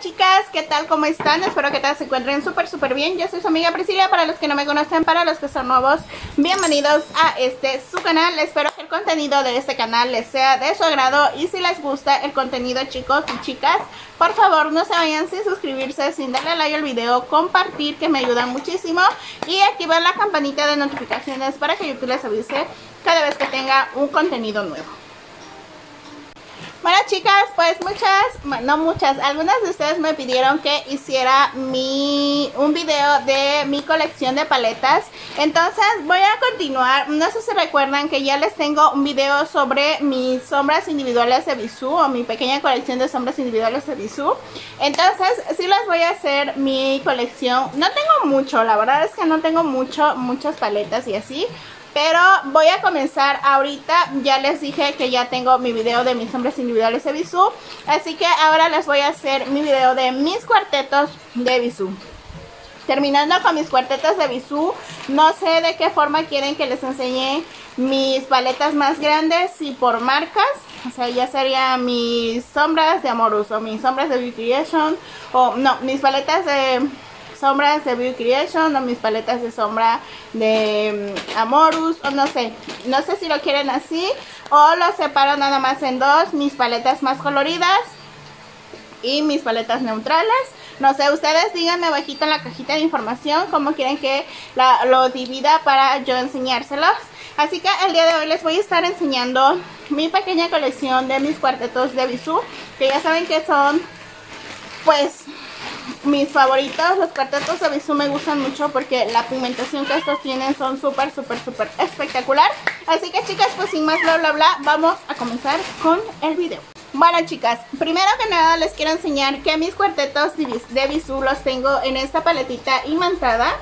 chicas, ¿qué tal? ¿Cómo están? Espero que todas se encuentren súper súper bien Yo soy su amiga Priscila, para los que no me conocen, para los que son nuevos Bienvenidos a este su canal Espero que el contenido de este canal les sea de su agrado Y si les gusta el contenido chicos y chicas Por favor no se vayan sin suscribirse, sin darle like al video Compartir que me ayuda muchísimo Y activar la campanita de notificaciones para que YouTube les avise cada vez que tenga un contenido nuevo bueno chicas, pues muchas, no muchas, algunas de ustedes me pidieron que hiciera mi, un video de mi colección de paletas. Entonces voy a continuar, no sé si recuerdan que ya les tengo un video sobre mis sombras individuales de Bisú O mi pequeña colección de sombras individuales de Bisú. Entonces sí les voy a hacer mi colección, no tengo mucho, la verdad es que no tengo mucho, muchas paletas y así pero voy a comenzar ahorita, ya les dije que ya tengo mi video de mis hombres individuales de Bisú. Así que ahora les voy a hacer mi video de mis cuartetos de Bisú. Terminando con mis cuartetos de Bisú, no sé de qué forma quieren que les enseñe mis paletas más grandes y por marcas. O sea, ya sería mis sombras de Amorus o mis sombras de Beauty o no, mis paletas de sombras de Beauty Creation o mis paletas de sombra de mm, Amorus o no sé, no sé si lo quieren así o lo separo nada más en dos, mis paletas más coloridas y mis paletas neutrales. No sé, ustedes díganme abajito en la cajita de información cómo quieren que lo divida para yo enseñárselos. Así que el día de hoy les voy a estar enseñando mi pequeña colección de mis cuartetos de bisú, que ya saben que son pues mis favoritos, los cuartetos de Bisú me gustan mucho porque la pigmentación que estos tienen son súper, súper, súper espectacular. Así que chicas, pues sin más bla bla bla, vamos a comenzar con el video. Bueno chicas, primero que nada les quiero enseñar que mis cuartetos de Bisú los tengo en esta paletita imantada.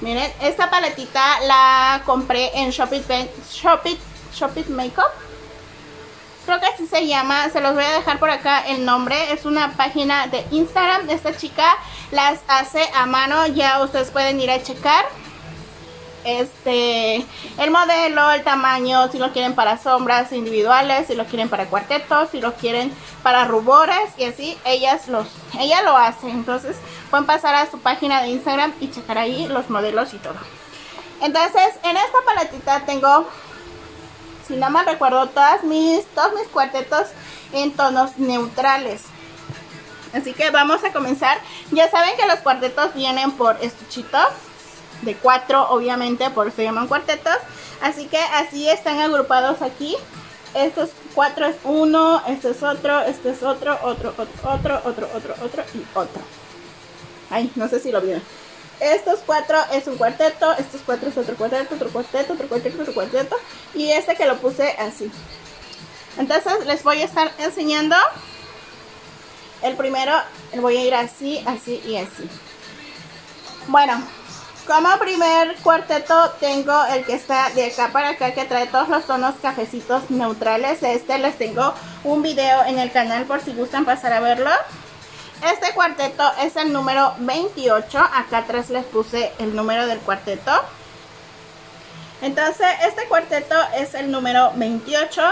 Miren, esta paletita la compré en Shopit, Shopit, Shopit Makeup creo que así se llama, se los voy a dejar por acá el nombre, es una página de Instagram, esta chica las hace a mano, ya ustedes pueden ir a checar este el modelo, el tamaño, si lo quieren para sombras individuales, si lo quieren para cuartetos, si lo quieren para rubores y así, ellas los, ella lo hace, entonces pueden pasar a su página de Instagram y checar ahí los modelos y todo. Entonces, en esta paletita tengo si no mal recuerdo, todas mis, todos mis cuartetos en tonos neutrales. Así que vamos a comenzar. Ya saben que los cuartetos vienen por estuchito de cuatro, obviamente, por eso se llaman cuartetos. Así que así están agrupados aquí. Estos cuatro es uno, este es otro, este es otro, otro, otro, otro, otro, otro, otro y otro. Ay, no sé si lo vieron. Estos cuatro es un cuarteto, estos cuatro es otro cuarteto, otro cuarteto, otro cuarteto, otro cuarteto. Y este que lo puse así. Entonces les voy a estar enseñando. El primero voy a ir así, así y así. Bueno, como primer cuarteto tengo el que está de acá para acá que trae todos los tonos cafecitos neutrales. Este les tengo un video en el canal por si gustan pasar a verlo. Este cuarteto es el número 28. Acá atrás les puse el número del cuarteto. Entonces, este cuarteto es el número 28.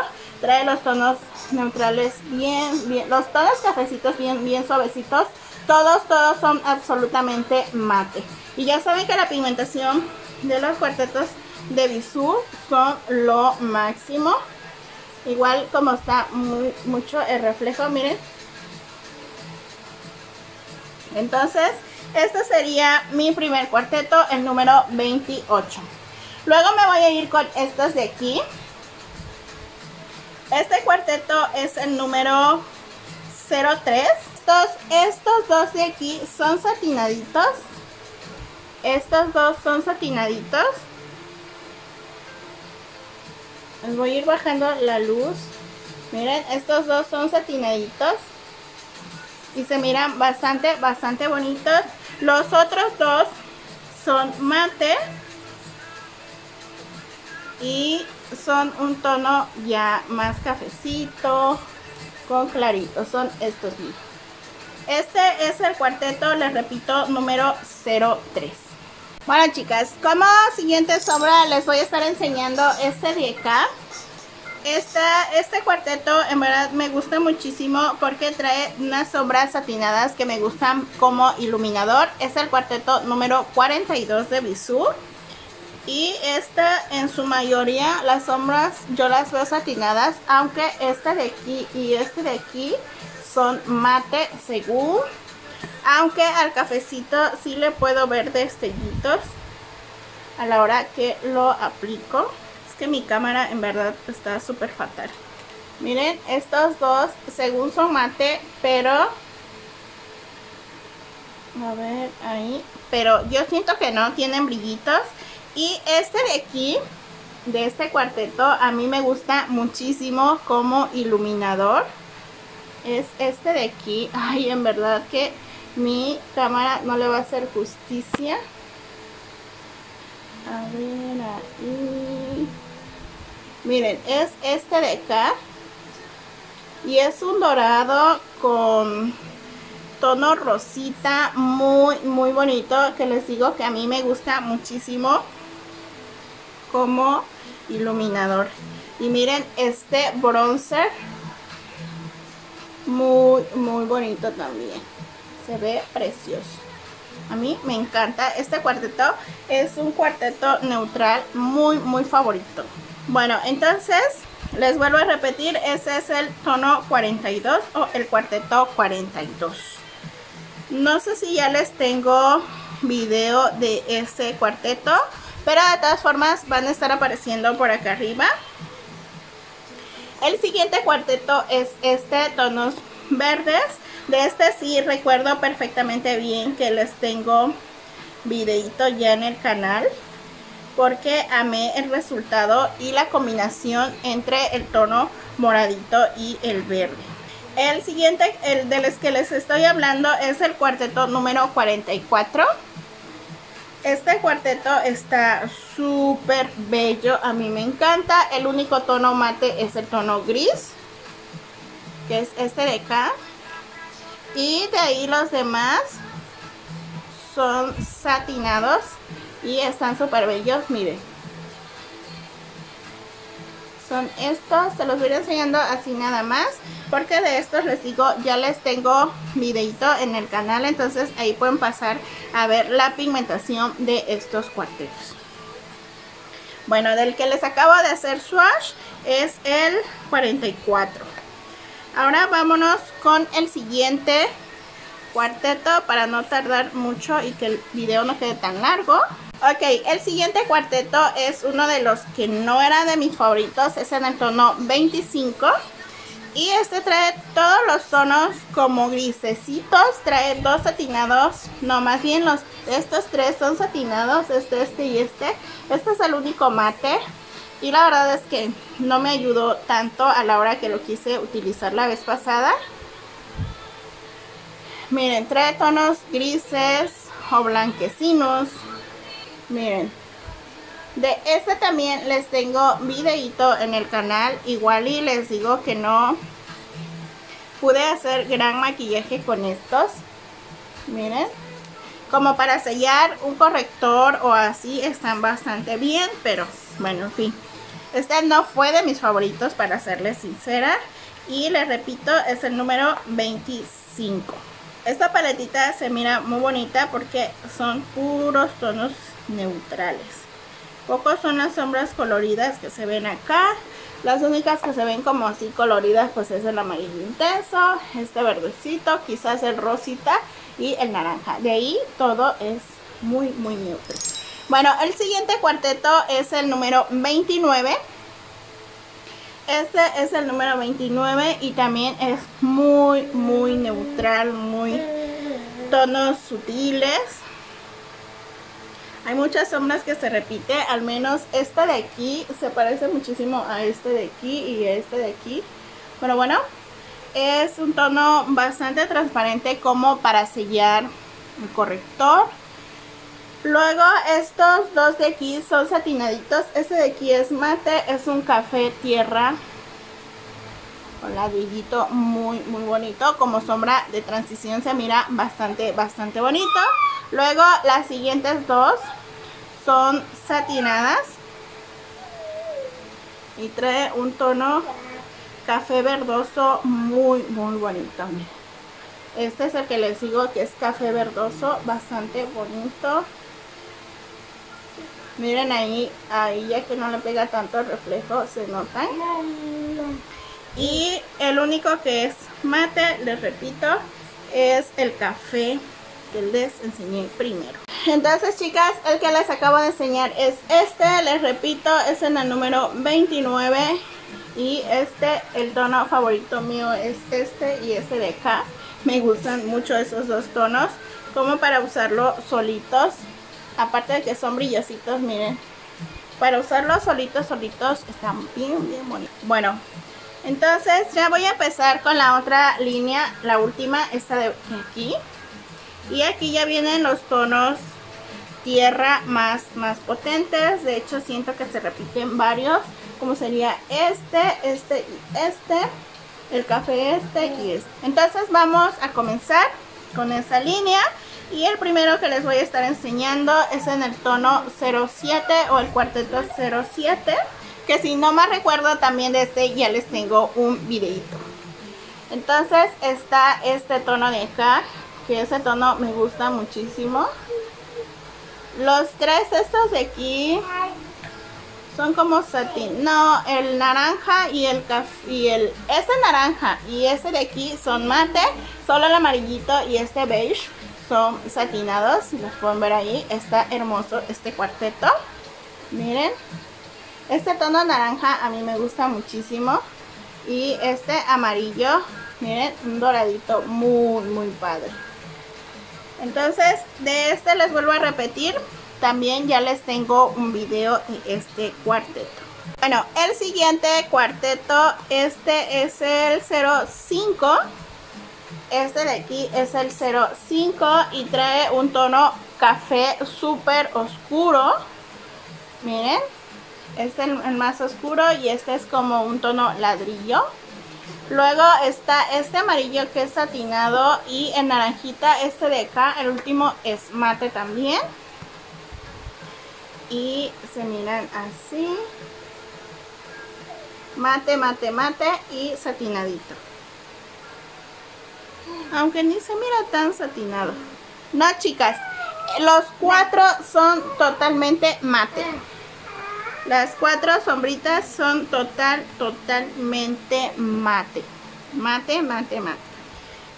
Trae los tonos neutrales bien, bien, los tonos cafecitos bien, bien suavecitos. Todos, todos son absolutamente mate. Y ya saben que la pigmentación de los cuartetos de Bisú son lo máximo. Igual como está mucho el reflejo, miren entonces, este sería mi primer cuarteto, el número 28. Luego me voy a ir con estos de aquí. Este cuarteto es el número 03. Estos, estos dos de aquí son satinaditos. Estos dos son satinaditos. Les voy a ir bajando la luz. Miren, estos dos son satinaditos y se miran bastante, bastante bonitos. Los otros dos son mate y son un tono ya más cafecito con clarito, son estos mismos. Este es el cuarteto, les repito, número 03. Bueno chicas, como siguiente sombra les voy a estar enseñando este de acá. Esta, este cuarteto en verdad me gusta muchísimo porque trae unas sombras satinadas que me gustan como iluminador. Es el cuarteto número 42 de Bisú. Y esta en su mayoría las sombras yo las veo satinadas, aunque este de aquí y este de aquí son mate según. Aunque al cafecito sí le puedo ver destellitos a la hora que lo aplico. Que mi cámara en verdad está súper fatal. Miren, estos dos según son mate, pero... A ver, ahí. Pero yo siento que no tienen brillitos. Y este de aquí, de este cuarteto, a mí me gusta muchísimo como iluminador. Es este de aquí. Ay, en verdad que mi cámara no le va a hacer justicia. A ver, ahí. Miren, es este de acá. Y es un dorado con tono rosita muy, muy bonito. Que les digo que a mí me gusta muchísimo como iluminador. Y miren este bronzer. Muy, muy bonito también. Se ve precioso. A mí me encanta. Este cuarteto es un cuarteto neutral muy, muy favorito. Bueno, entonces les vuelvo a repetir. Ese es el tono 42 o el cuarteto 42. No sé si ya les tengo video de ese cuarteto. Pero de todas formas van a estar apareciendo por acá arriba. El siguiente cuarteto es este, tonos verdes. De este sí recuerdo perfectamente bien que les tengo videito ya en el canal. Porque amé el resultado y la combinación entre el tono moradito y el verde. El siguiente, el del que les estoy hablando, es el cuarteto número 44. Este cuarteto está súper bello, a mí me encanta. El único tono mate es el tono gris, que es este de acá. Y de ahí los demás son satinados y están súper bellos, miren. Son estos, se los voy enseñando así nada más. Porque de estos les digo, ya les tengo videito en el canal. Entonces ahí pueden pasar a ver la pigmentación de estos cuartetos. Bueno, del que les acabo de hacer swatch es el 44. Ahora vámonos con el siguiente cuarteto para no tardar mucho y que el video no quede tan largo. Ok, el siguiente cuarteto es uno de los que no era de mis favoritos, es en el tono 25. Y este trae todos los tonos como grisecitos, trae dos satinados, no más bien los, estos tres son satinados, este, este y este. Este es el único mate y la verdad es que no me ayudó tanto a la hora que lo quise utilizar la vez pasada. Miren, trae tonos grises o blanquecinos. Miren. De este también les tengo videito en el canal. Igual y les digo que no pude hacer gran maquillaje con estos. Miren. Como para sellar un corrector o así están bastante bien. Pero bueno, en fin. Este no fue de mis favoritos para serles sincera. Y les repito, es el número 25. Esta paletita se mira muy bonita porque son puros tonos neutrales. Pocos son las sombras coloridas que se ven acá. Las únicas que se ven como así coloridas pues es el amarillo intenso, este verdecito, quizás el rosita y el naranja. De ahí todo es muy muy neutro. Bueno, el siguiente cuarteto es el número 29. Este es el número 29 y también es muy, muy neutral, muy tonos sutiles. Hay muchas sombras que se repite, al menos esta de aquí se parece muchísimo a este de aquí y a este de aquí. Pero bueno, es un tono bastante transparente como para sellar el corrector. Luego estos dos de aquí son satinaditos. Este de aquí es mate, es un café tierra. Con ladrillito muy muy bonito. Como sombra de transición se mira bastante bastante bonito. Luego las siguientes dos son satinadas. y trae un tono café verdoso muy muy bonito. Este es el que les digo que es café verdoso bastante bonito. Miren ahí ahí ya que no le pega tanto el reflejo se nota. Y el único que es mate les repito es el café que les enseñé primero. Entonces chicas el que les acabo de enseñar es este les repito es en el número 29 y este el tono favorito mío es este y este de acá. Me gustan mucho esos dos tonos como para usarlo solitos aparte de que son brillositos miren. Para usarlos solitos solitos están bien bien bonitos. Bueno entonces ya voy a empezar con la otra línea la última esta de aquí y aquí ya vienen los tonos tierra más más potentes. De hecho siento que se repiten varios como sería este, este y este, el café este y este. Entonces vamos a comenzar con esa línea. Y el primero que les voy a estar enseñando es en el tono 07 o el cuarteto 07 que si no me recuerdo también de este ya les tengo un videito entonces está este tono de acá que ese tono me gusta muchísimo los tres estos de aquí son como satín. No, el naranja y el café y el ese naranja y ese de aquí son mate, solo el amarillito y este beige son satinados, si los pueden ver ahí, está hermoso este cuarteto. Miren. Este tono naranja a mí me gusta muchísimo y este amarillo, miren, un doradito muy muy padre. Entonces, de este les vuelvo a repetir, también ya les tengo un video de este cuarteto. Bueno, el siguiente cuarteto, este es el 05. Este de aquí es el 05 y trae un tono café súper oscuro. Miren, este es el más oscuro y este es como un tono ladrillo. Luego está este amarillo que es satinado y en naranjita este de acá, el último es mate también. Y se miran así. Mate mate mate y satinadito. Aunque ni se mira tan satinado. No chicas los cuatro son totalmente mate las cuatro sombritas son total totalmente mate mate mate mate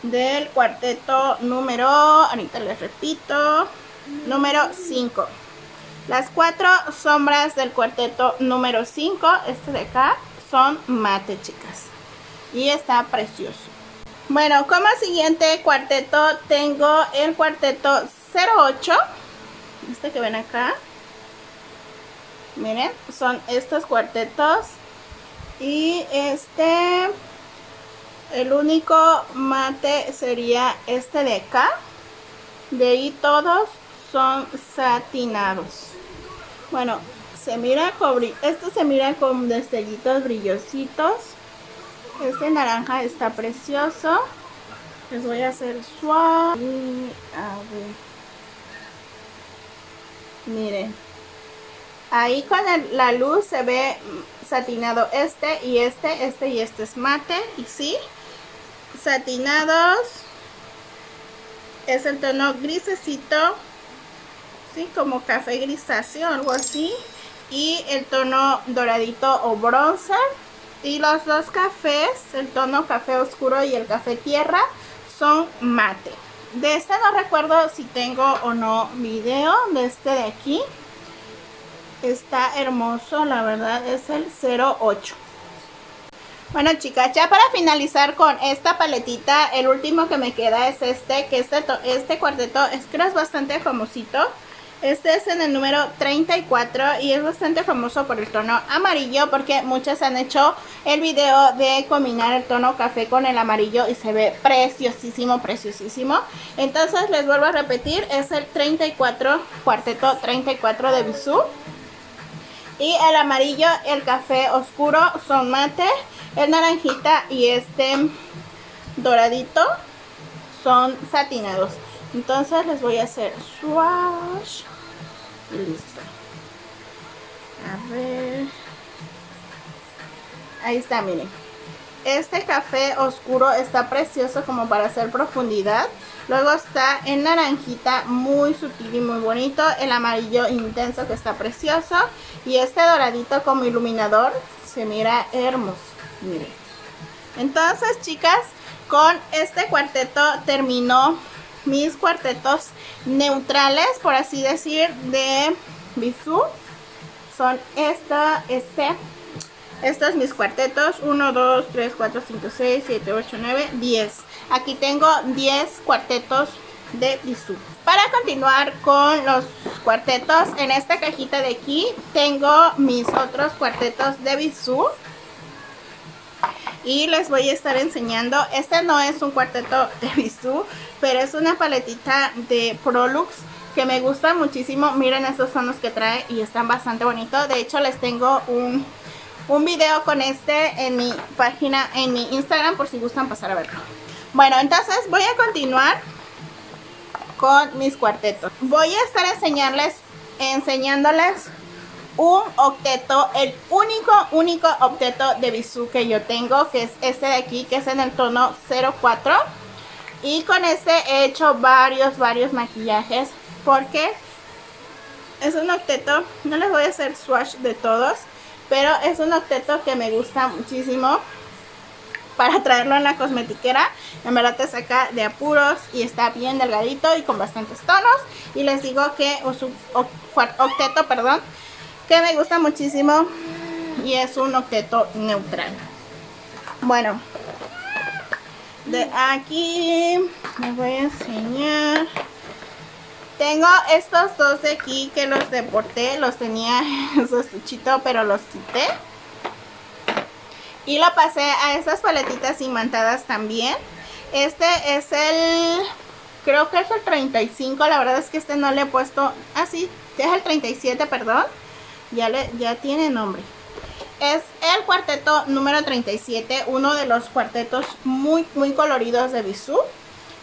del cuarteto número ahorita les repito número 5 las cuatro sombras del cuarteto número 5, este de acá, son mate, chicas. Y está precioso. Bueno, como siguiente cuarteto tengo el cuarteto 08. Este que ven acá. Miren, son estos cuartetos. Y este, el único mate sería este de acá. De ahí todos son satinados. Bueno, se mira con, esto se mira con destellitos brillositos. Este naranja está precioso. Les voy a hacer suave. A ver. Miren. Ahí con la luz se ve satinado este y este, este y este es mate. Y sí, satinados. Es el tono grisecito ¿sí? Como café grisáceo, algo así. Y el tono doradito o bronce. Y los dos cafés, el tono café oscuro y el café tierra, son mate. De este no recuerdo si tengo o no video de este de aquí. Está hermoso, la verdad es el 08. Bueno chicas, ya para finalizar con esta paletita, el último que me queda es este, que este, este cuarteto es que es bastante famosito. Este es en el número 34 y es bastante famoso por el tono amarillo porque muchas han hecho el video de combinar el tono café con el amarillo y se ve preciosísimo, preciosísimo. Entonces les vuelvo a repetir, es el 34, cuarteto 34 de Bisú. Y el amarillo, el café oscuro son mate, el naranjita y este doradito son satinados. Entonces les voy a hacer swash listo. A ver. Ahí está, miren. Este café oscuro está precioso como para hacer profundidad. Luego está en naranjita, muy sutil y muy bonito. El amarillo intenso que está precioso. Y este doradito como iluminador se mira hermoso. Miren. Entonces, chicas, con este cuarteto terminó mis cuartetos neutrales, por así decir, de Bisú. Son esta, este, estos mis cuartetos. 1, 2, 3, 4, 5, 6, 7, 8, 9, 10. Aquí tengo 10 cuartetos de Bisú. Para continuar con los cuartetos, en esta cajita de aquí tengo mis otros cuartetos de Bisú. Y les voy a estar enseñando, este no es un cuarteto de Bisú, pero es una paletita de Prolux que me gusta muchísimo. Miren estos son los que trae y están bastante bonitos. De hecho les tengo un, un video con este en mi página, en mi Instagram por si gustan pasar a verlo. Bueno, entonces voy a continuar con mis cuartetos. Voy a estar enseñarles, enseñándoles un octeto, el único, único octeto de bisú que yo tengo, que es este de aquí, que es en el tono 04. Y con este he hecho varios, varios maquillajes, porque es un octeto, no les voy a hacer swatch de todos, pero es un octeto que me gusta muchísimo para traerlo en la cosmetiquera. En verdad te saca de apuros y está bien delgadito y con bastantes tonos. Y les digo que octeto, perdón, que me gusta muchísimo y es un octeto neutral. Bueno, de aquí les voy a enseñar. Tengo estos dos de aquí que los deporté, los tenía en su estuchito pero los quité. Y lo pasé a estas paletitas imantadas también. Este es el, creo que es el 35, la verdad es que este no le he puesto, ah, es el 37, perdón ya, le, ya tiene nombre. Es el cuarteto número 37, uno de los cuartetos muy, muy coloridos de Bisú.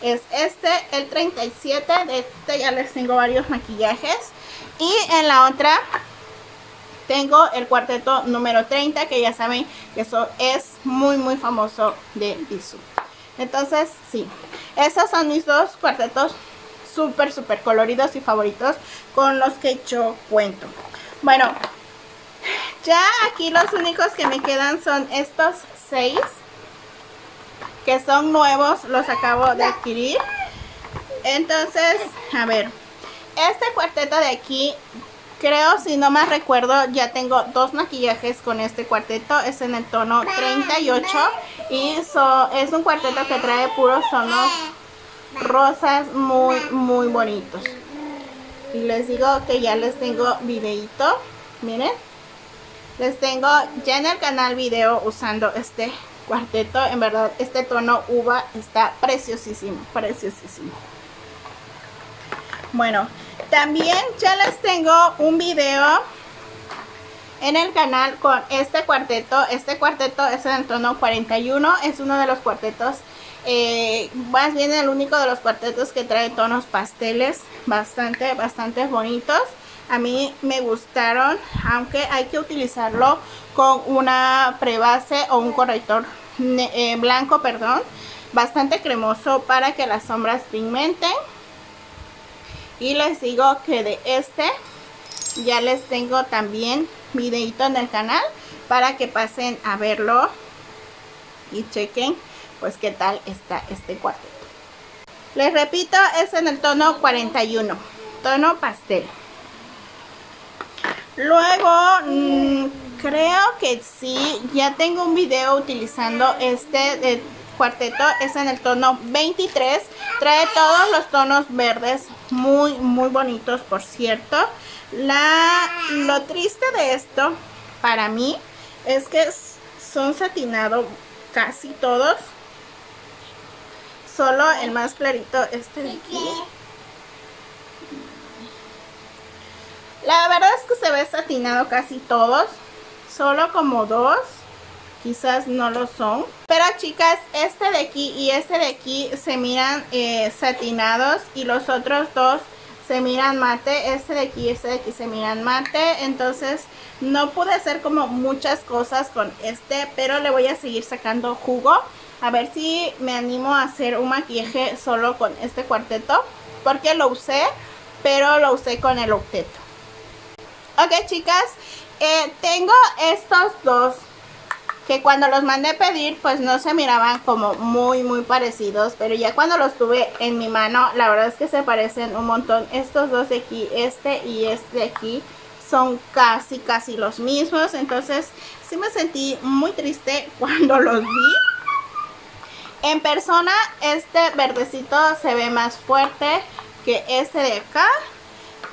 Es este, el 37, de este ya les tengo varios maquillajes. Y en la otra tengo el cuarteto número 30, que ya saben que eso es muy, muy famoso de Bisú. Entonces, sí, esos son mis dos cuartetos súper, súper coloridos y favoritos con los que yo cuento. Bueno, ya aquí los únicos que me quedan son estos seis. Que son nuevos, los acabo de adquirir. Entonces, a ver. Este cuarteto de aquí, creo, si no más recuerdo, ya tengo dos maquillajes con este cuarteto. Es en el tono 38. Y es un cuarteto que trae puros tonos rosas muy, muy bonitos. Y les digo que ya les tengo videito. Miren. Les tengo ya en el canal video usando este cuarteto. En verdad, este tono uva está preciosísimo. Preciosísimo. Bueno, también ya les tengo un video en el canal con este cuarteto. Este cuarteto es en el tono 41. Es uno de los cuartetos eh, más bien el único de los cuartetos que trae tonos pasteles bastante, bastante bonitos. A mí me gustaron, aunque hay que utilizarlo con una prebase o un corrector eh, blanco, perdón, bastante cremoso para que las sombras pigmenten. Y les digo que de este ya les tengo también videito en el canal para que pasen a verlo y chequen pues qué tal está este cuarteto. Les repito, es en el tono 41, tono pastel. Luego, mm, creo que sí, ya tengo un video utilizando este de cuarteto, es en el tono 23. Trae todos los tonos verdes, muy, muy bonitos, por cierto. La, lo triste de esto, para mí, es que son satinados casi todos solo el más clarito este de aquí. La verdad es que se ve satinado casi todos. Solo como dos. Quizás no lo son. Pero chicas, este de aquí y este de aquí se miran eh, satinados. Y los otros dos se miran mate, este de aquí, este de aquí se miran mate, entonces no pude hacer como muchas cosas con este, pero le voy a seguir sacando jugo, a ver si me animo a hacer un maquillaje solo con este cuarteto, porque lo usé, pero lo usé con el octeto. Ok chicas, eh, tengo estos dos que cuando los mandé pedir pues no se miraban como muy muy parecidos pero ya cuando los tuve en mi mano la verdad es que se parecen un montón. Estos dos de aquí, este y este de aquí son casi casi los mismos. Entonces sí me sentí muy triste cuando los vi. En persona este verdecito se ve más fuerte que este de acá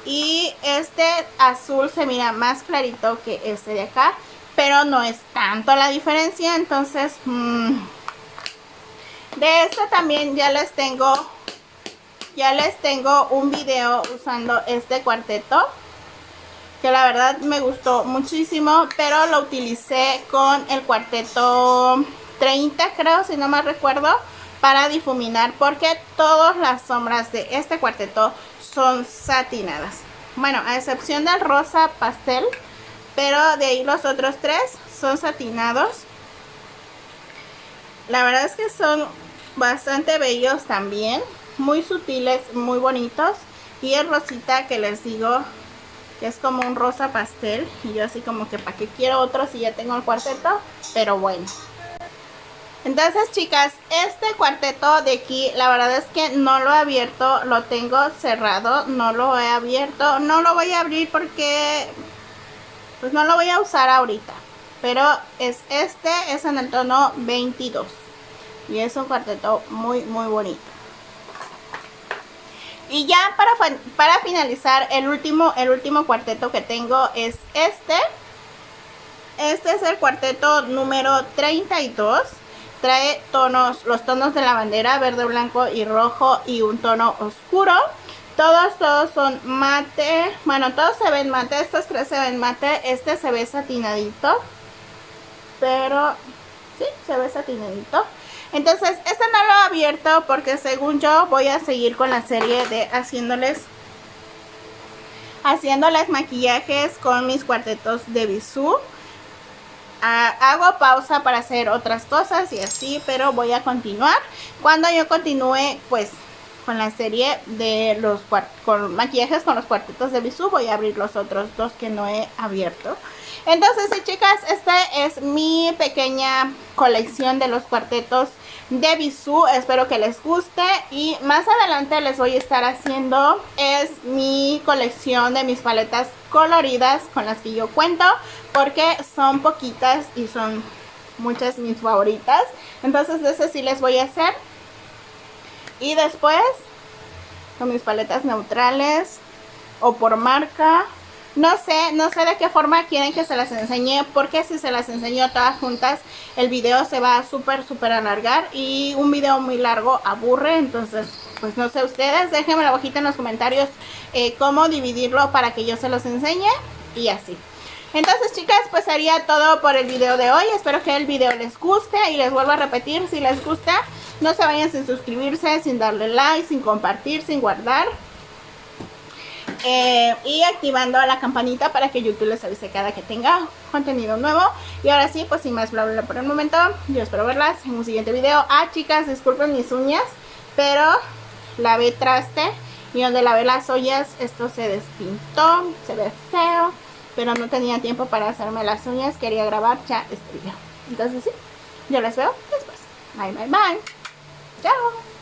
y este azul se mira más clarito que este de acá pero no es tanto la diferencia, entonces mm, de este también ya les tengo ya les tengo un video usando este cuarteto que la verdad me gustó muchísimo, pero lo utilicé con el cuarteto 30 creo, si no me recuerdo, para difuminar porque todas las sombras de este cuarteto son satinadas. Bueno, a excepción del rosa pastel, pero de ahí los otros tres son satinados. La verdad es que son bastante bellos también. Muy sutiles, muy bonitos. Y el rosita que les digo que es como un rosa pastel. Y yo así como que para qué quiero otro si ya tengo el cuarteto. Pero bueno. Entonces chicas, este cuarteto de aquí, la verdad es que no lo he abierto, lo tengo cerrado, no lo he abierto, no lo voy a abrir porque pues no lo voy a usar ahorita. Pero es este, es en el tono 22. Y es un cuarteto muy, muy bonito. Y ya para, para finalizar, el último, el último cuarteto que tengo es este. Este es el cuarteto número 32. Trae tonos, los tonos de la bandera, verde, blanco y rojo y un tono oscuro. Todos, todos son mate. Bueno, todos se ven mate. Estos tres se ven mate. Este se ve satinadito. Pero, sí, se ve satinadito. Entonces, este no lo he abierto porque según yo voy a seguir con la serie de haciéndoles haciéndoles maquillajes con mis cuartetos de bisú. Ah, hago pausa para hacer otras cosas y así, pero voy a continuar. Cuando yo continúe, pues con la serie de los con maquillajes con los cuartetos de Bisú. Voy a abrir los otros dos que no he abierto. Entonces, sí, chicas, esta es mi pequeña colección de los cuartetos de Bisú. Espero que les guste. Y más adelante les voy a estar haciendo es mi colección de mis paletas coloridas con las que yo cuento. Porque son poquitas y son muchas mis favoritas. Entonces, de ese sí les voy a hacer. Y después, con mis paletas neutrales o por marca. No sé, no sé de qué forma quieren que se las enseñe, porque si se las enseño todas juntas, el video se va súper, súper alargar y un video muy largo aburre, entonces, pues no sé ustedes, déjenme la hojita en los comentarios eh, cómo dividirlo para que yo se los enseñe y así. Entonces chicas, pues sería todo por el video de hoy. Espero que el video les guste y les vuelvo a repetir si les gusta. No se vayan sin suscribirse, sin darle like, sin compartir, sin guardar. Eh, y activando la campanita para que YouTube les avise cada que tenga contenido nuevo. Y ahora sí, pues sin más bla por el momento, yo espero verlas en un siguiente video. Ah, chicas, disculpen mis uñas, pero lavé traste y donde lavé las ollas, esto se despintó, se ve feo pero no tenía tiempo para hacerme las uñas, quería grabar ya este video. Entonces sí, yo les veo después. Bye, bye, bye. Tchau!